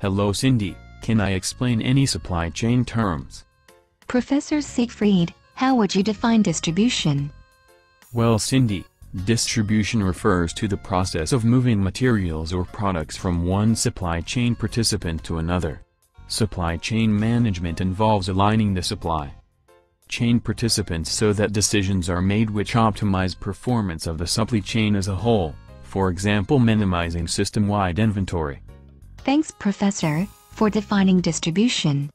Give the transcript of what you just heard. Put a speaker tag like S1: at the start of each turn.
S1: Hello Cindy, can I explain any supply chain terms?
S2: Professor Siegfried, how would you define distribution?
S1: Well Cindy, distribution refers to the process of moving materials or products from one supply chain participant to another. Supply chain management involves aligning the supply chain participants so that decisions are made which optimize performance of the supply chain as a whole, for example minimizing system-wide inventory.
S2: Thanks Professor, for defining distribution.